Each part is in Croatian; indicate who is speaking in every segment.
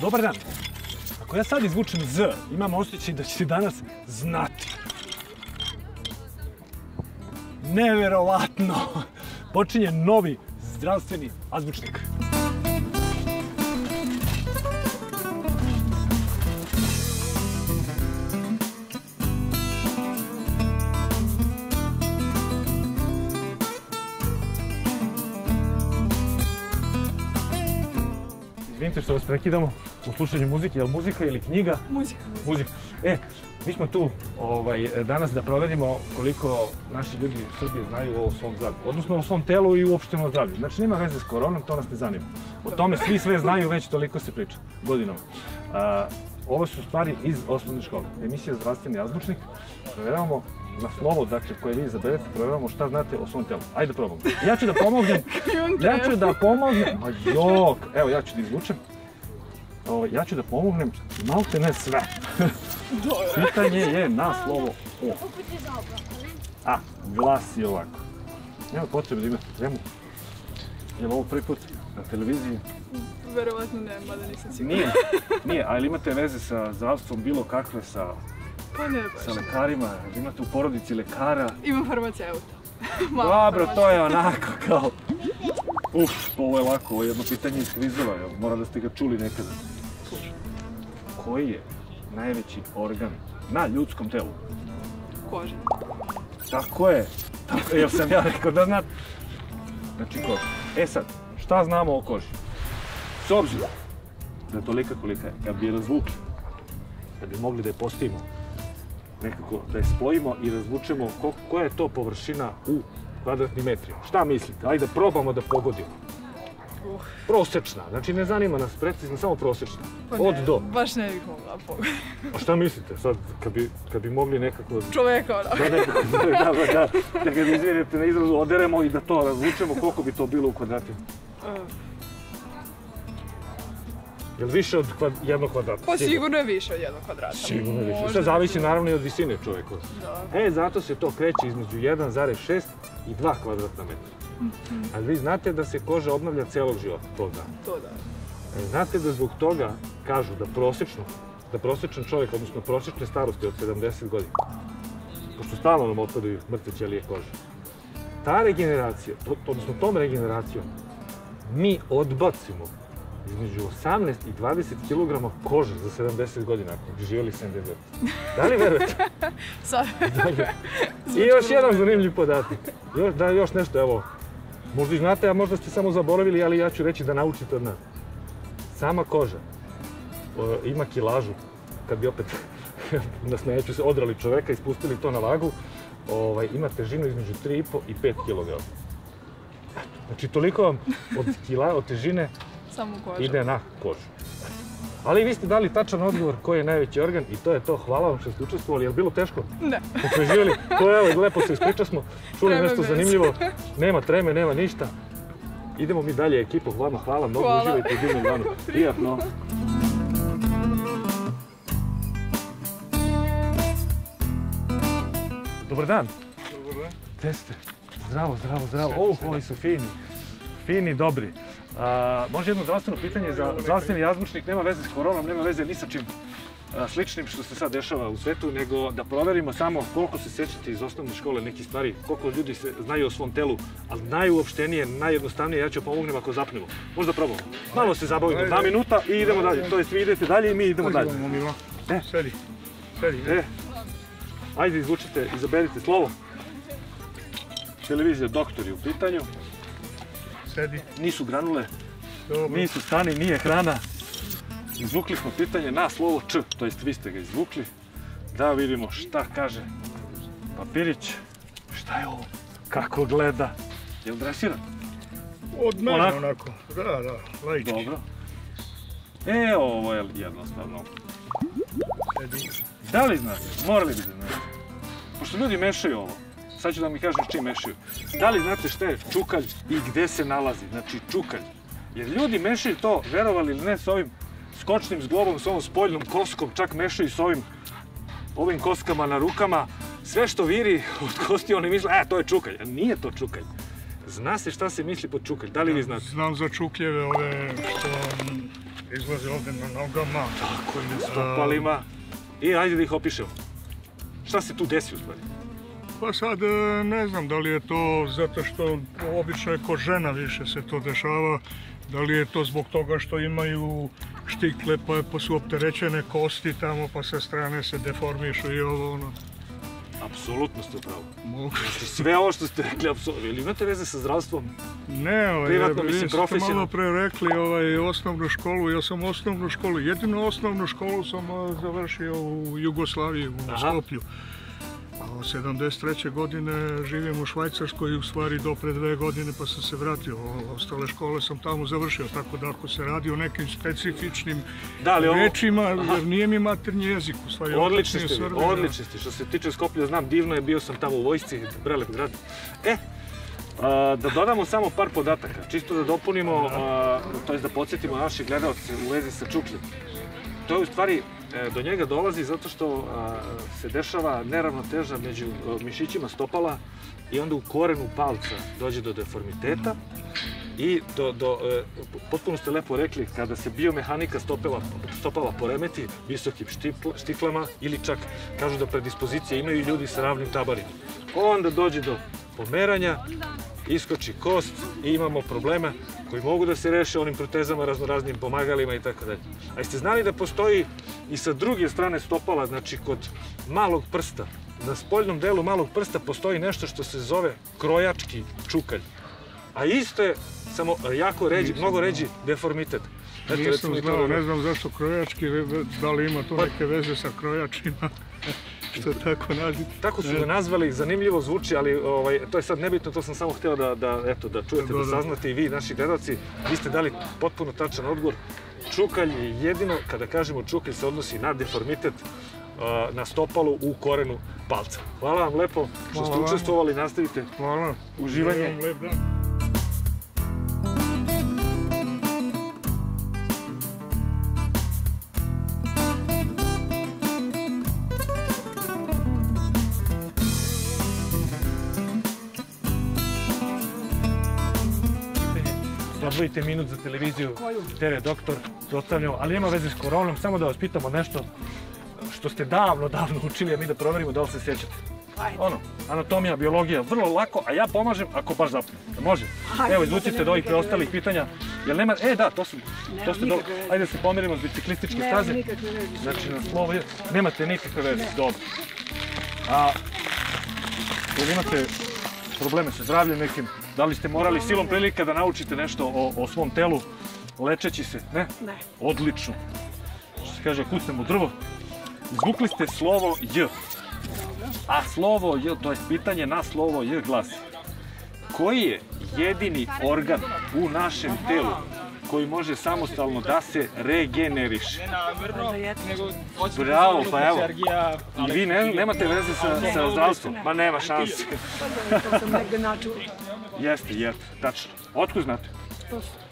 Speaker 1: Dobar dan. Ako ja sad izvučem Z, imam osjećaj da ćete danas znati. Neverovatno! Počinje novi zdravstveni azbučnik. Izvinite što vas prekidamo u slušanju muzike, je li muzika ili knjiga?
Speaker 2: Muzika.
Speaker 1: Muzika. E, mi smo tu ovaj, danas da proverimo koliko naši ljudi u Srbiji znaju o svom zdravlju. Odnosno o svom telu i uopšteno o zdravlju. Znači nema veze s koronom, to nas ne zanima. O tome svi sve znaju, već toliko se priča godinama. A, ovo su stvari iz osnovne škole. Emisija Zdravstveni azbučnik. Proveravamo na slovo, dakle, koje vi izaberete, proveravamo šta znate o svom telu. Ajde da probamo. Ja ću da pomognem. ja ću da pomognem. Ma jok, evo ja ću da izvučem. Ovo, ja ću da pomognem malte ne sve. Pitanje je na slovo O. A, glasi ovako. Nema potrebe da imate tremu. Je li ovo prvi put na televiziji?
Speaker 2: Verovatno ne, mada nisam sigurna.
Speaker 1: Nije, nije, ali imate veze sa zdravstvom bilo kakve, sa,
Speaker 2: Pa ne baš.
Speaker 1: sa lekarima, imate u porodici lekara.
Speaker 2: Imam farmaceuta.
Speaker 1: Dobro, to je onako kao... Uf, ovo je lako, ovo je jedno pitanje iz kvizova, jel? mora da ste ga čuli nekada. Koji je najveći organ na ljudskom telu?
Speaker 2: Koža.
Speaker 1: Tako je. Tako je, jel sam ja rekao da znate? Znači koža. E sad, šta znamo o koži? S obzirom da je tolika kolika je, kad bi je razvukli, kad bi mogli da je postavimo, nekako da je spojimo i razvučemo ko- koja je to površina u kvadratnim metrima. Šta mislite? Ajde da probamo da pogodimo.
Speaker 2: Uh.
Speaker 1: Prosečna, znači ne zanima nas precizno, samo prosečna.
Speaker 2: Pa
Speaker 1: Od do.
Speaker 2: Baš ne bih mogla pogoditi.
Speaker 1: A šta mislite sad, kad bi, kad bi mogli nekako
Speaker 2: Čoveka onako.
Speaker 1: da, da, da, da, da, da ga izvinite na izrazu, oderemo i da to razvučemo, koliko bi to bilo u kvadratima?
Speaker 2: Uh,
Speaker 1: Jel više od kvad, jednog kvadrata?
Speaker 2: Pa sigurno je više od jednog kvadrata.
Speaker 1: Sigurno je više. Sve zavisi naravno i od visine čovjeka.
Speaker 2: Da.
Speaker 1: E, zato se to kreće između 1,6 i 2 kvadratna metra. Ali vi znate da se koža obnavlja celog života, tog dana.
Speaker 2: To da.
Speaker 1: E, Znate da zbog toga kažu da prosječno, da prosječan čovjek, odnosno prosječne starosti od 70 godina, pošto stalno nam otpadaju mrtve ćelije kože, ta regeneracija, to- odnosno tom regeneracijom, mi odbacimo između 18 i 20 kg kože za 70 godina, ako bi živjeli 70 Da li verujete? I još jedan zanimljiv podatak. Još, da, još nešto, evo. Možda i znate, a možda ste samo zaboravili, ali ja ću reći da naučite od nas. Sama koža ima kilažu, kad bi opet, nasmejaću se, odrali čoveka i spustili to na vagu, ovaj, ima težinu između 3,5 i 5 kg. Znači, toliko vam od kila, od težine
Speaker 2: Samo koža.
Speaker 1: ide na kožu. Ali vi ste dali tačan odgovor koji je najveći organ i to je to. Hvala vam što ste učestvovali. Je li bilo teško?
Speaker 2: Ne.
Speaker 1: Preživjeli. To evo, lepo se ispriča smo. Čuli
Speaker 2: Treme
Speaker 1: nešto
Speaker 2: bez.
Speaker 1: zanimljivo. Nema treme, nema ništa. Idemo mi dalje, ekipo. Vama hvala, mnogo
Speaker 2: Hvala.
Speaker 1: uživajte u divnom danu. Prijatno. Dobar dan. Gde ste? Zdravo, zdravo, zdravo. Oh, ovi su fini. Fini, dobri. A, može jedno zdravstveno pitanje za zdravstveni jazmučnik, nema veze s koronom, nema veze ni sa čim a, sličnim što se sad dešava u svetu, nego da proverimo samo koliko se sećate iz osnovne škole nekih stvari, koliko ljudi se znaju o svom telu, ali najuopštenije, najjednostavnije, ja ću pomognem ako zapnemo. Možda probamo. Malo se zabavimo, dva minuta i idemo dalje. To jest vi idete dalje i mi idemo dalje. E.
Speaker 3: Sedi. Sedi.
Speaker 1: E, ajde izvučite, izaberite slovo. Televizija Doktor je u pitanju.
Speaker 3: Sedi.
Speaker 1: Nisu granule,
Speaker 3: Dobro.
Speaker 1: nisu stani, nije hrana. Izvukli smo pitanje na slovo Č, to jest vi ste ga izvukli. Da vidimo šta kaže papirić. Šta je ovo? Kako gleda? Je li dresiran?
Speaker 3: Od mene
Speaker 1: Onako.
Speaker 3: onako. Da, da, laički.
Speaker 1: Dobro. E, ovo je jednostavno.
Speaker 3: Sedi.
Speaker 1: Da li znate? Morali bi da znate. Pošto ljudi mešaju ovo, sad ću da mi kažem s čim mešaju. Da li znate šta je čukalj i gde se nalazi? Znači čukalj. Jer ljudi mešaju to, verovali ili ne, s ovim skočnim zglobom, s ovom spoljnom koskom, čak mešaju s ovim ovim koskama na rukama. Sve što viri od kosti, oni misle, a to je čukalj. A nije to čukalj. Zna se šta se misli pod čukalj, da li vi znate?
Speaker 3: Znam za čukljeve ove što izlaze ovdje na nogama.
Speaker 1: Tako je, na stopalima. I ajde da ih opišemo. Šta se tu desi u stvari?
Speaker 3: Pa sad e, ne znam da li je to zato što obično je kod žena više se to dešava, da li je to zbog toga što imaju štikle pa, pa su opterećene kosti tamo pa sa strane se deformišu i ovo ono.
Speaker 1: Apsolutno ste u pravu.
Speaker 3: Mogu.
Speaker 1: Znači, sve ovo što ste rekli, apsolutno. Ili imate veze sa zdravstvom?
Speaker 3: Ne, ovaj,
Speaker 1: Privatno,
Speaker 3: vi
Speaker 1: mislim,
Speaker 3: ste malo pre rekli ovaj, osnovnu školu, ja sam osnovnu školu, jedinu osnovnu školu sam završio u Jugoslaviji, u
Speaker 1: Aha.
Speaker 3: Skoplju. Od 73. godine živim u Švajcarskoj, u stvari do pre dve godine pa sam se vratio. Ostale škole sam tamo završio, tako da ako se radi o nekim specifičnim
Speaker 1: Da, ali ovo...
Speaker 3: rečima, jer nije mi maternji jezik, u stvari
Speaker 1: Odlični ste, odlični ste. Što se tiče Skoplja, znam, divno je, bio sam tamo u vojsci, prelep grad. E, a, da dodamo samo par podataka, čisto da dopunimo, to jest da podsjetimo naše gledalce u vezi sa čukljem. To je u stvari, e, do njega dolazi zato što se dešava neravnoteža među mišićima stopala i onda u korenu palca dođe do deformiteta i do, e, potpuno ste lepo rekli, kada se biomehanika stopala, stopala poremeti visokim štiklama ili čak kažu da predispozicije imaju ljudi sa ravnim tabarima. Onda dođe do pomeranja, iskoči kost i imamo problema koji mogu da se reše onim protezama, raznoraznim pomagalima i tako dalje. A jeste znali da postoji i sa druge strane stopala, znači kod malog prsta, na spoljnom delu malog prsta postoji nešto što se zove krojački čukalj. A isto je, samo jako ređi, mnogo ređi deformitet. Eto,
Speaker 3: Nisam znao, ne znam zašto krojački, da li ima to
Speaker 1: Pa-
Speaker 3: neke veze sa krojačima, što tako naziv.
Speaker 1: Tako su ga nazvali, zanimljivo zvuči, ali ovaj, to je sad nebitno, to sam samo hteo da, da, eto, da čujete, da, saznate i vi, naši gledalci. Vi ste dali potpuno tačan odgovor. Čukalj je jedino, kada kažemo čukalj, se odnosi na deformitet na stopalu u korenu palca. Hvala vam lepo što ste učestvovali, nastavite.
Speaker 3: Hvala.
Speaker 1: Uživanje. Odvojite minut za televiziju TV Doktor, dostavljamo, ali nema veze s koronom, samo da vas pitamo nešto što ste davno, davno učili, a mi da proverimo da li se sjećate. Ono, anatomija, biologija, vrlo lako, a ja pomažem ako baš zapne. Može?
Speaker 4: Ajde,
Speaker 1: Evo, izvucite od ovih preostalih pitanja. Jel nema, e da, to su,
Speaker 4: Nema
Speaker 1: to ste dobro. Ajde da se pomerimo s biciklističke
Speaker 4: Nema
Speaker 1: staze.
Speaker 4: nikakve veze.
Speaker 1: Znači na slovo je, nemate nikakve veze, dobro. A, jel imate probleme sa zdravljem nekim? Da li ste morali silom prilika da naučite nešto o, o svom telu, lečeći se? Ne?
Speaker 4: Ne.
Speaker 1: Odlično. Što se kaže, kucnem u drvo. Izvukli ste slovo J. A slovo J, to je pitanje na slovo J glasi. Koji je jedini organ u našem telu koji može samostalno da se regeneriše? Bravo, pa evo. I vi ne, nemate veze sa, sa zdravstvom? Ma nema šanse.
Speaker 4: To sam negde načula.
Speaker 1: Jeste, jeste, tačno. Otkud znate?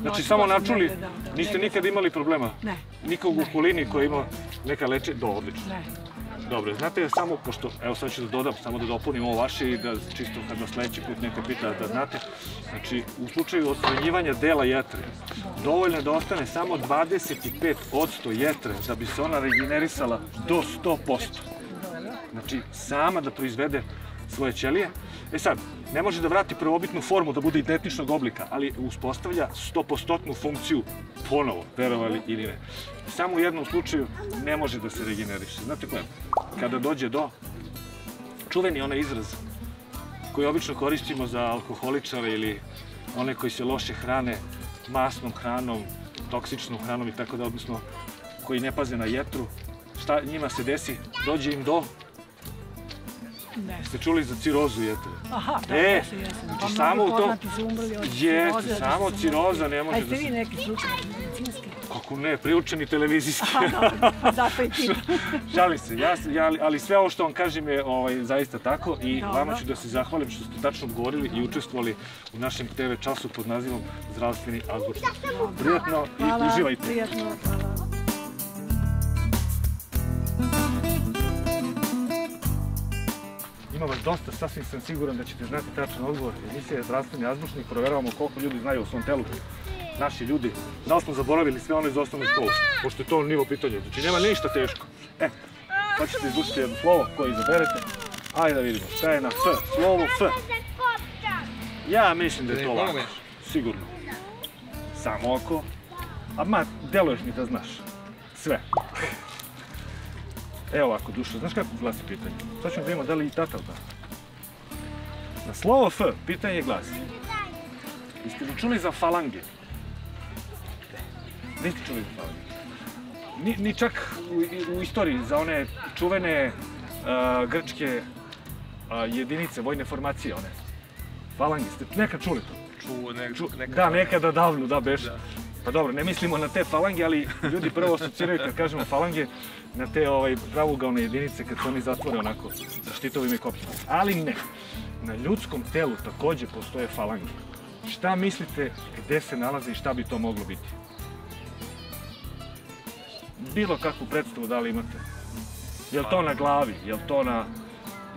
Speaker 1: Znači samo
Speaker 4: sam
Speaker 1: načuli, niste nikad imali problema?
Speaker 4: Ne,
Speaker 1: Nikog u okolini koji ima neka leče? Do, odlično.
Speaker 4: ne.
Speaker 1: Dobro, znate samo, pošto, evo sad ću da dodam, samo da dopunim ovo vaše i da čisto kad vas sledeći put neko pita da znate. Znači, u slučaju odstranjivanja dela jetre, dovoljno je da ostane samo 25% jetre da bi se ona regenerisala do 100%. Znači, sama da proizvede svoje ćelije. E sad, ne može da vrati prvobitnu formu da bude identičnog oblika, ali uspostavlja 100% funkciju ponovo, verovali ili ne. Samo u jednom slučaju ne može da se regeneriše. Znate koje? Kada dođe do čuveni onaj izraz koji obično koristimo za alkoholičare ili one koji se loše hrane masnom hranom, toksičnom hranom i tako da, odnosno koji ne paze na jetru, šta njima se desi? Dođe im do
Speaker 4: Ne.
Speaker 1: Ste čuli za cirozu jetre?
Speaker 4: Aha, da,
Speaker 1: E,
Speaker 4: jesam, jesam.
Speaker 1: znači
Speaker 4: Pa
Speaker 1: samo u tom- Jeste, samo ciroza ne može da se-
Speaker 4: vi neki slučaj?
Speaker 1: Kako ne, priučeni televizijski.
Speaker 4: Zato i ti.
Speaker 1: Šalim se, ja, ja, ali- sve ovo što vam kažem je ovaj, zaista tako i
Speaker 4: Dobro.
Speaker 1: vama ću da se zahvalim što ste tačno odgovorili i učestvovali u našem TV času pod nazivom Zdravstveni azbučnik. Prijatno i
Speaker 4: Hvala,
Speaker 1: uživajte.
Speaker 4: prijatno, hvala.
Speaker 1: Ima vas dosta, sasvim sam siguran da ćete znati tačan odgovor. Emisija je Zdravstveni azbučnik, proveravamo koliko ljudi znaju o svom telu. Naši ljudi, da li smo zaboravili sve ono iz osnovne škole, pošto je to nivo pitanja. Znači nema ništa teško. E, sad ćete izvučiti jedno slovo koje izaberete. Ajde da vidimo, šta je na F? Slovo F. Ja mislim da je to lako. Sigurno. Samo oko. A ma, deluješ mi da znaš. Sve. Evo ovako, dušo, znaš kako glasi pitanje? Sad ćemo vidimo da li i tata da. Na slovo F, pitanje glasi. Jeste li čuli za falange? Niste čuli? Ni, ni čak u, u istoriji za one čuvene a, grčke a, jedinice, vojne formacije, one. Falange, ste nekad čuli to?
Speaker 5: Čuo nek,
Speaker 1: Ču-
Speaker 5: nekad.
Speaker 1: da, nekada davno, da, beš. Pa dobro, ne mislimo na te falange, ali ljudi prvo asociraju kad kažemo falange na te ovaj, pravugaone jedinice kad se oni zatvore onako sa štitovima i kopljima. Ali ne, na ljudskom telu takođe postoje falange. Šta mislite gde se nalaze i šta bi to moglo biti? Bilo kakvu predstavu da li imate? Jel to na glavi, jel to na,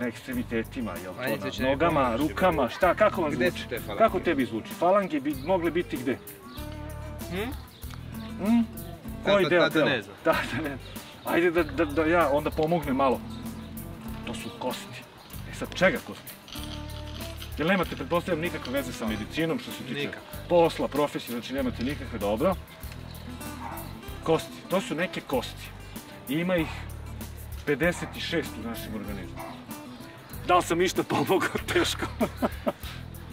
Speaker 1: na ekstremitetima, jel
Speaker 5: Ajde,
Speaker 1: to
Speaker 5: će
Speaker 1: na nogama, rukama, šta, kako vam zvuči?
Speaker 5: te?
Speaker 1: Kako tebi zvuči? Falange bi mogle biti gde?
Speaker 5: Hm?
Speaker 1: Hm? Koji deo tela?
Speaker 5: ne zna.
Speaker 1: Da, da ne. Ajde da, da, da ja onda pomognem malo. To su kosti. E sad, čega kosti? Jel nemate, pretpostavljam, nikakve veze sa medicinom što se tiče posla, profesije, znači nemate nikakve, dobro. Kosti, to su neke kosti. I ima ih 56 u našem organizmu. Da li sam išta pomogao? Teško.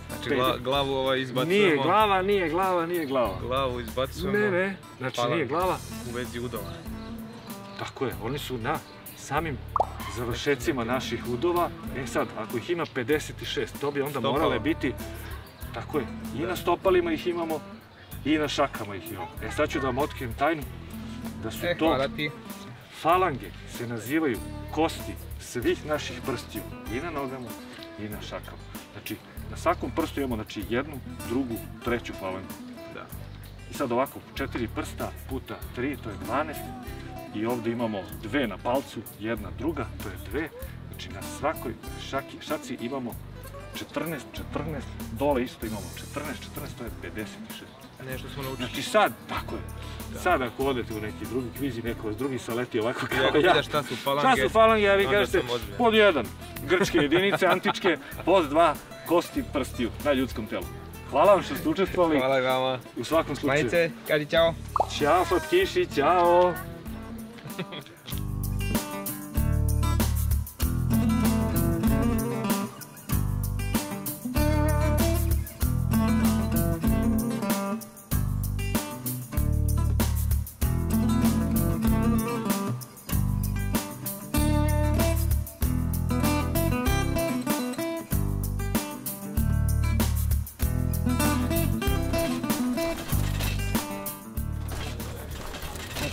Speaker 5: Znači gla, glavu ovaj izbacujemo.
Speaker 1: Nije glava, nije glava, nije glava.
Speaker 5: Glavu izbacujemo
Speaker 1: Ne, ne, znači nije glava.
Speaker 5: u vezi udova.
Speaker 1: Tako je, oni su na samim završecima naših udova. E sad, ako ih ima 56, to bi onda
Speaker 5: Stopalo.
Speaker 1: morale biti, tako je, i na stopalima ih imamo, i na šakama ih imamo. E sad ću da vam otkrijem tajnu, da su
Speaker 5: E,
Speaker 1: to falange, se nazivaju kosti svih naših prstiju, i na nogama, i na šakama. Znači, na svakom prstu imamo znači, jednu, drugu, treću falangu.
Speaker 5: Da.
Speaker 1: I sad ovako, četiri prsta puta tri, to je 12. I ovdje imamo dve na palcu, jedna druga, to je dve. Znači na svakoj šaki, šaci imamo 14, 14, dole isto imamo 14, 14, to je 56.
Speaker 5: Nešto smo naučili.
Speaker 1: Znači sad, tako je, sad ako odete u neki drugi kviz i neko vas drugi saleti ovako kao ja,
Speaker 5: pitaš šta su falange,
Speaker 1: šta su falange, a vi kažete pod jedan, grčke jedinice, antičke, pod dva, kosti prstiju na ljudskom telu. Hvala vam što ste učestvovali
Speaker 5: Hvala vama.
Speaker 1: u svakom slučaju.
Speaker 5: Majice, kaži čao.
Speaker 1: Ćao Fatkiši, ćao!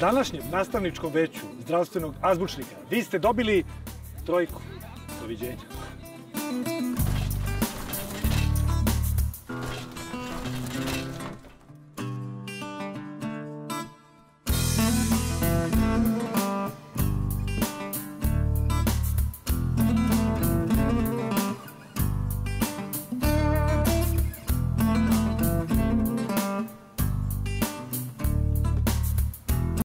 Speaker 1: Današnjem nastavničkom veću zdravstvenog azbučnika vi ste dobili trojku. Doviđenja.